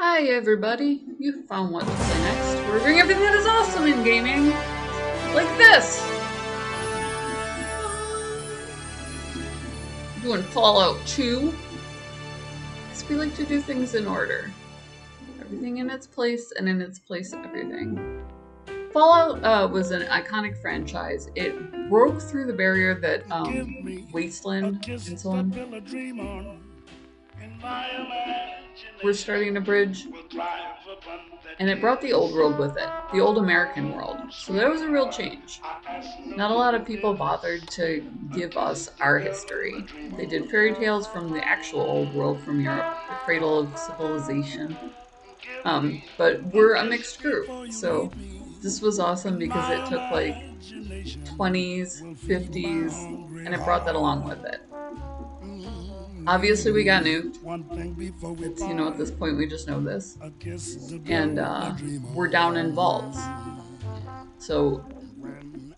Hi everybody, you found what to play next. We're doing everything that is awesome in gaming, like this! Doing Fallout 2. Because we like to do things in order. Everything in its place, and in its place everything. Fallout uh, was an iconic franchise. It broke through the barrier that um, Wasteland and so on we're starting a bridge. And it brought the old world with it, the old American world. So there was a real change. Not a lot of people bothered to give us our history. They did fairy tales from the actual old world from Europe, the cradle of civilization. Um, but we're a mixed group, so this was awesome because it took like 20s, 50s, and it brought that along with it. Obviously, we got nuked. It's, you know, at this point, we just know this. And uh, we're down in vaults. So,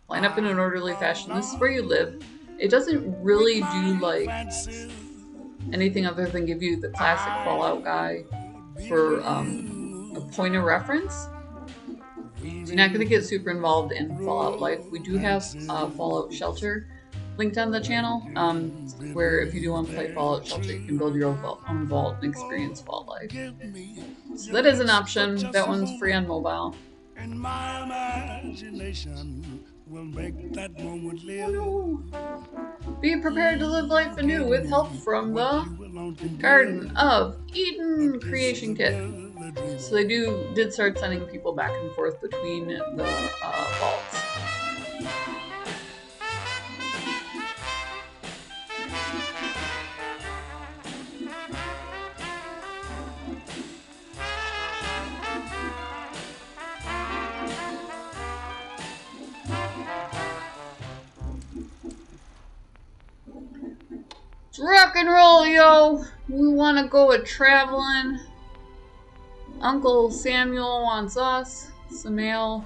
line up in an orderly fashion. This is where you live. It doesn't really do, like, anything other than give you the classic Fallout guy for um, a point of reference. You're not going to get super involved in Fallout life. We do have uh, Fallout Shelter linked on the channel, um, where if you do want to play Fallout Shelter, you can build your own vault, and experience Vault Life. So that is an option. That one's free on mobile. And my imagination will make that moment live. Oh, no. Be prepared to live life anew with help from the Garden of Eden Creation Kit. So they do did start sending people back and forth between the uh, vaults. Rock and roll, yo! We want to go a traveling. Uncle Samuel wants us. Samuel.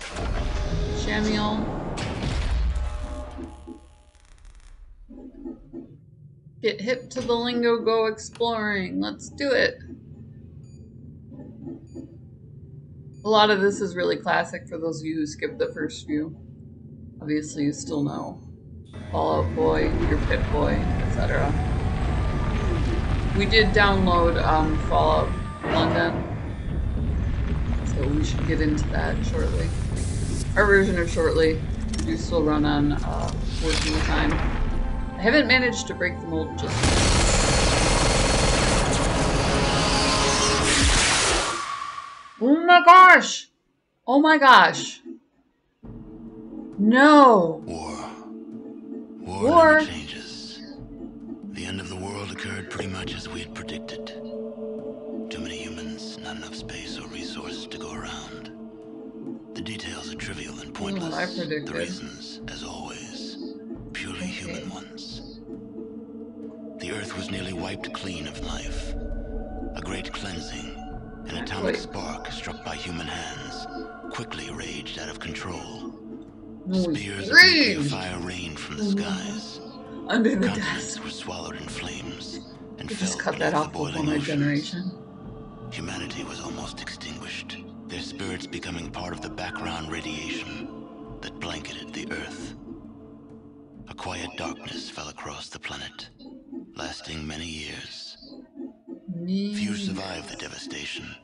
Samuel. Get hip to the lingo, go exploring. Let's do it. A lot of this is really classic for those of you who skipped the first few. Obviously, you still know. Fallout Boy, your Pit Boy, etc. We did download um, Fallout London, so we should get into that shortly. Our version of shortly do still run on uh, working time. I haven't managed to break the mold just yet. Oh my gosh! Oh my gosh! No! War. War, War. changes. The end of the world occurred pretty much as we had predicted. Too many humans, not enough space or resources to go around. The details are trivial and pointless. Predicted. The reasons, as always, purely human ones. The Earth was nearly wiped clean of life. A great cleansing, an atomic Wait. spark struck by human hands, quickly raged out of control. Spears of fire rained from the skies. Under the desk. were swallowed in flames and We fell just cut that off before boiling my generation. Humanity was almost extinguished, their spirits becoming part of the background radiation that blanketed the Earth. A quiet darkness fell across the planet, lasting many years. Few survived the devastation.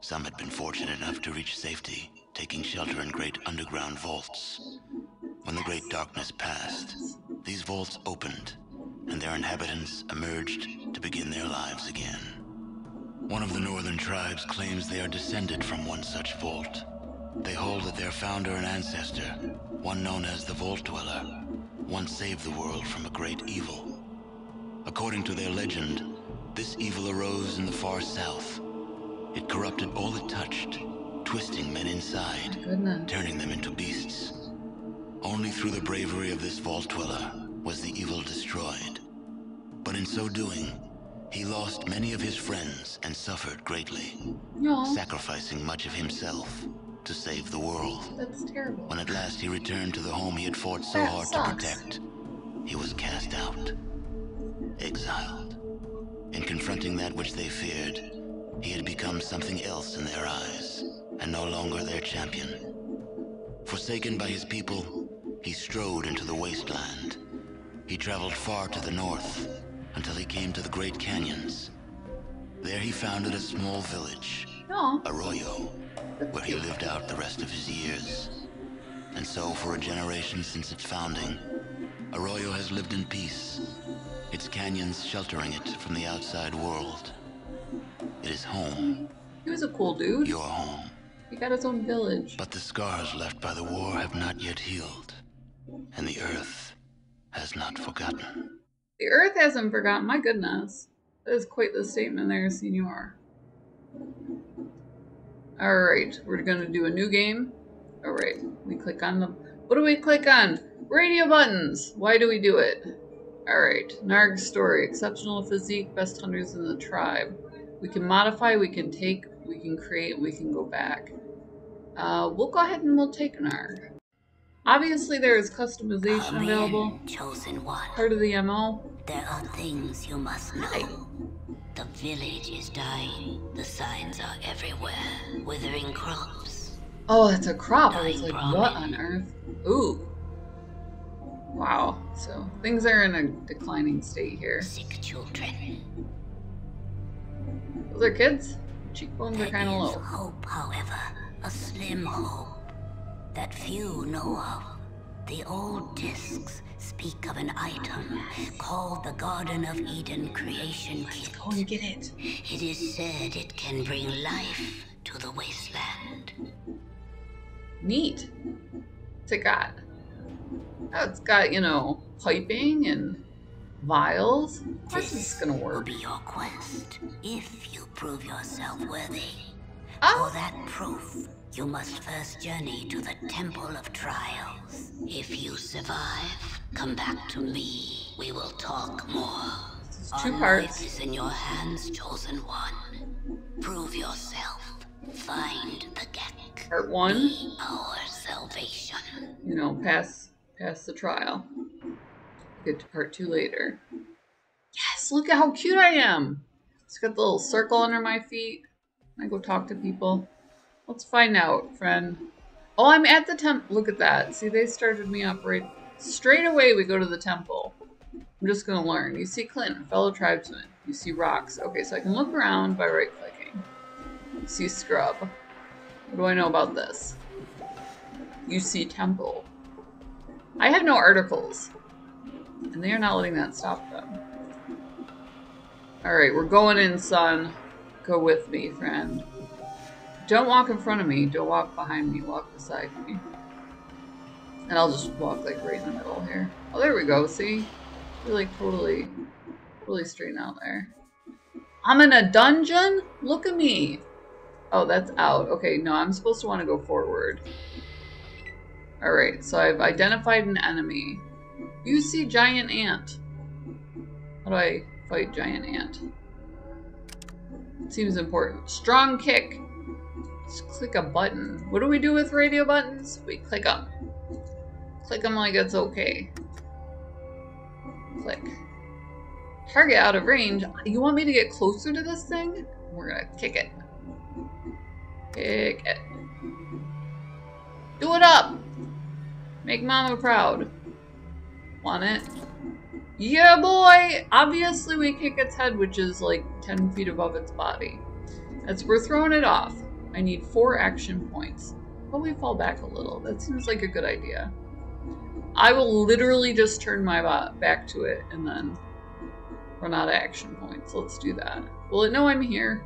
Some had been fortunate enough to reach safety, taking shelter in great underground vaults. When the great darkness passed, these vaults opened, and their inhabitants emerged to begin their lives again. One of the northern tribes claims they are descended from one such vault. They hold that their founder and ancestor, one known as the Vault Dweller, once saved the world from a great evil. According to their legend, this evil arose in the far south. It corrupted all it touched, twisting men inside, turning them into beasts. Only through the bravery of this vault dweller was the evil destroyed. But in so doing, he lost many of his friends and suffered greatly, No, sacrificing much of himself to save the world. that's terrible. When at last he returned to the home he had fought so That hard sucks. to protect, he was cast out, exiled. In confronting that which they feared, he had become something else in their eyes, and no longer their champion. Forsaken by his people, he strode into the wasteland. He traveled far to the north, until he came to the Great Canyons. There he founded a small village, Arroyo, where he lived out the rest of his years. And so, for a generation since its founding, Arroyo has lived in peace, its canyons sheltering it from the outside world. It is home, he was a cool dude. your home. He got his own village. But the scars left by the war have not yet healed, and the earth has not forgotten. The Earth hasn't forgotten. My goodness. That is quite the statement there, Senor. Alright, we're gonna do a new game. Alright, we click on the. What do we click on? Radio buttons! Why do we do it? Alright, Narg's story. Exceptional physique, best hunters in the tribe. We can modify, we can take, we can create, we can go back. Uh, we'll go ahead and we'll take Narg. Obviously, there is customization Come available. in, chosen one. Part of the MO. There are things you must know. Hi. The village is dying. The signs are everywhere. Withering crops. Oh, it's a crop. I was Dying like, what on earth? Ooh. Wow. So things are in a declining state here. Sick children. Those are kids. Cheekbones are There kind of low. hope, however. A slim hope. That few know of. The old discs speak of an item called the Garden of Eden Creation Kit. And get it. It is said it can bring life to the wasteland. Neat. What's it got? Oh, it's got, you know, piping and vials. Course it's gonna work? Will be your quest if you prove yourself worthy. Oh. For Oh, that proof, you must first journey to the Temple of Trials. If you survive, come back to me. We will talk more. two life parts. is in your hands, chosen one. Prove yourself. Find the GECK. Part one, Be our salvation. you know, pass pass the trial. Get to part two later. Yes, look at how cute I am. It's got the little circle under my feet. I go talk to people. Let's find out, friend. Oh, I'm at the temple. Look at that. See, they started me up right straight away. We go to the temple. I'm just gonna learn. You see Klint, fellow tribesman. You see rocks. Okay, so I can look around by right clicking. You see scrub. What do I know about this? You see temple. I have no articles. And they are not letting that stop them. Alright, we're going in, son. Go with me, friend. Don't walk in front of me. Don't walk behind me. Walk beside me. And I'll just walk like right in the middle here. Oh, there we go. See? We're like totally, totally straight out there. I'm in a dungeon? Look at me. Oh, that's out. Okay, no, I'm supposed to want to go forward. Alright, so I've identified an enemy. You see giant ant. How do I fight giant ant? It Seems important. Strong kick. Just click a button. What do we do with radio buttons? We click them. Click them like it's okay. Click. Target out of range. You want me to get closer to this thing? We're gonna kick it. Kick it. Do it up! Make mama proud. Want it? Yeah, boy! Obviously, we kick its head, which is like 10 feet above its body. As we're throwing it off, I need four action points. We fall back a little. That seems like a good idea. I will literally just turn my ba- back to it and then run out of action points. Let's do that. Will it know I'm here?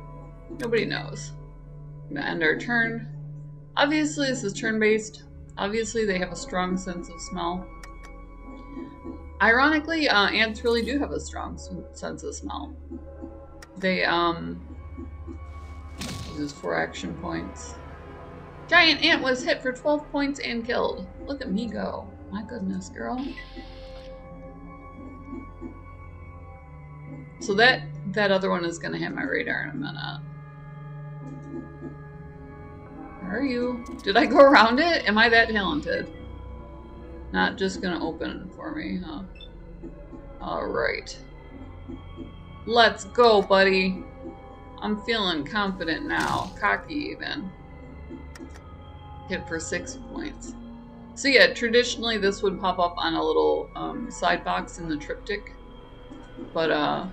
Nobody knows. I'm gonna end our turn. Obviously, this is turn based. Obviously, they have a strong sense of smell. Ironically, uh, ants really do have a strong sense of smell. They, um, uses four action points. Giant ant was hit for 12 points and killed. Look at me go. My goodness, girl. So that that other one is gonna hit my radar in a minute. Where are you? Did I go around it? Am I that talented? Not just gonna open for me, huh? Alright. Let's go, buddy. I'm feeling confident now. Cocky even. Hit for six points. So yeah, traditionally this would pop up on a little um, side box in the triptych. But uh,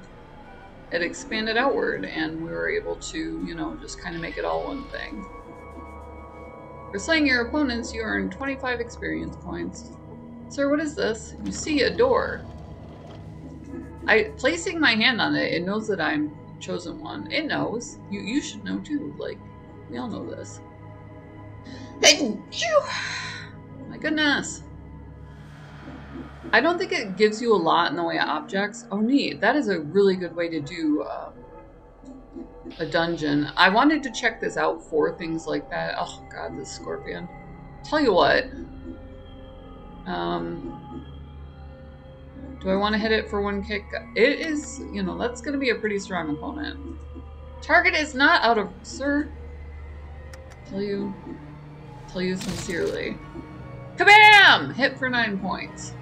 it expanded outward and we were able to, you know, just kind of make it all one thing. For slaying your opponents, you earn 25 experience points. Sir, what is this? You see a door. I placing my hand on it, it knows that I'm chosen one. It knows. You you should know too. Like, we all know this. Thank you! My goodness. I don't think it gives you a lot in the way of objects. Oh, neat. That is a really good way to do uh, a dungeon. I wanted to check this out for things like that. Oh, God, this scorpion. Tell you what. Um, do I want to hit it for one kick? It is, you know, that's going to be a pretty strong opponent. Target is not out of... Sir? Tell you... Tell you sincerely. Kabam! Hit for nine points.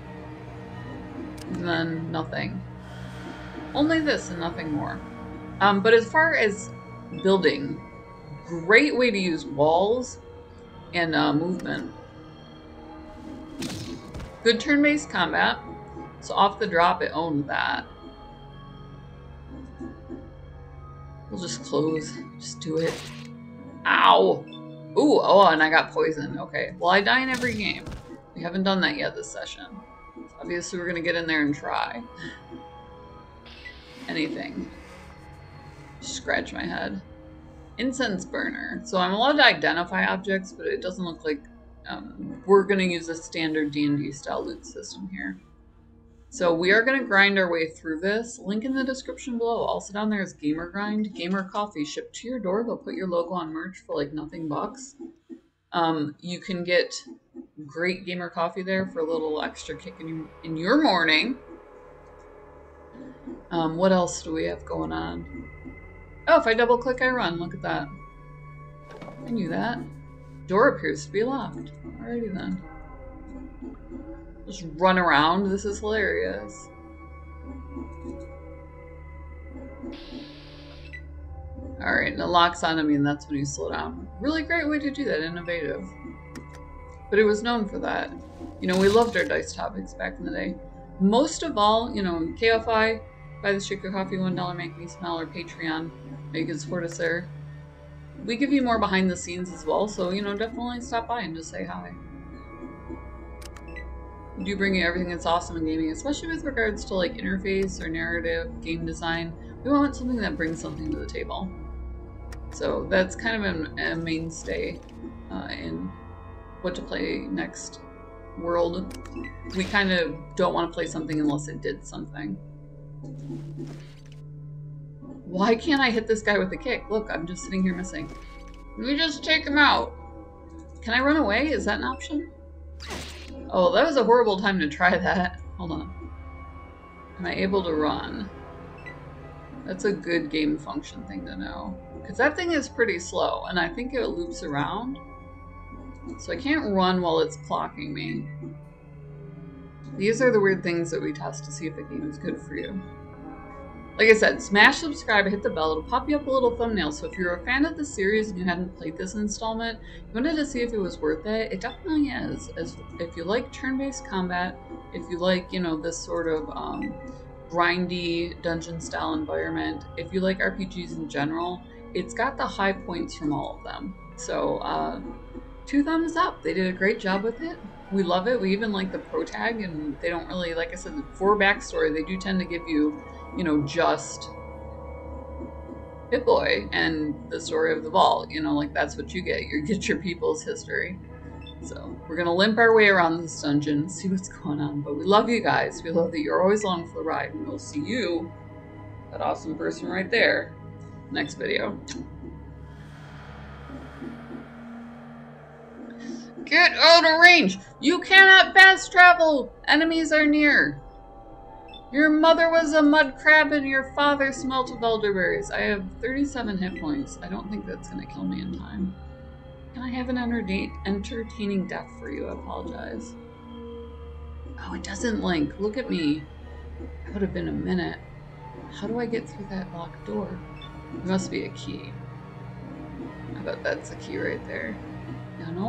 And then nothing. Only this and nothing more. Um, but as far as building, great way to use walls and uh, movement. Good turn-based combat. So off the drop, it owned that. We'll just close. Just do it. Ow! Ooh, oh, and I got poisoned. Okay. Well, I die in every game. We haven't done that yet this session. Obviously, we're gonna get in there and try. Anything. Scratch my head. Incense burner. So I'm allowed to identify objects, but it doesn't look like um, we're gonna use a standard D&D style loot system here. So we are going to grind our way through this. Link in the description below. Also down there is Gamer Grind. Gamer Coffee shipped to your door. They'll put your logo on merch for like nothing bucks. Um, you can get great Gamer Coffee there for a little extra kick in, in your morning. Um, what else do we have going on? Oh, if I double click, I run. Look at that. I knew that. Door appears to be locked. Alrighty then. Just run around. This is hilarious. Alright, and it locks on me and that's when you slow down. Really great way to do that, innovative. But it was known for that. You know, we loved our dice topics back in the day. Most of all, you know, Ko-Fi, buy the Shaker Coffee, $1 make me smell, or Patreon, you can support us there. We give you more behind the scenes as well, so, you know, definitely stop by and just say hi do bring you everything that's awesome in gaming, especially with regards to like interface or narrative, game design. We want something that brings something to the table. So that's kind of a, a mainstay uh, in what to play next world. We kind of don't want to play something unless it did something. Why can't I hit this guy with a kick? Look, I'm just sitting here missing. Let me just take him out. Can I run away? Is that an option? Oh, that was a horrible time to try that. Hold on. Am I able to run? That's a good game function thing to know. Because that thing is pretty slow, and I think it loops around. So I can't run while it's clocking me. These are the weird things that we test to see if the game is good for you. Like I said, smash subscribe, hit the bell, it'll pop you up a little thumbnail. So if you're a fan of the series and you hadn't played this installment, you wanted to see if it was worth it, it definitely is. As if you like turn-based combat, if you like, you know, this sort of um, grindy dungeon style environment, if you like RPGs in general, it's got the high points from all of them. So uh, two thumbs up. They did a great job with it. We love it. We even like the pro tag, and they don't really, like I said, for backstory, they do tend to give you you know, just Hit-Boy and the story of the vault. You know, like that's what you get. You get your people's history. So we're gonna limp our way around this dungeon, and see what's going on. But we love you guys. We love that you're always along for the ride, and we'll see you, that awesome person right there, next video. Get out of range! You cannot fast travel! Enemies are near! Your mother was a mud crab and your father smelt of elderberries. I have 37 hit points. I don't think that's going to kill me in time. Can I have an entertaining death for you? I apologize. Oh, it doesn't link. Look at me. That would have been a minute. How do I get through that locked door? There must be a key. I bet that's a key right there. You know?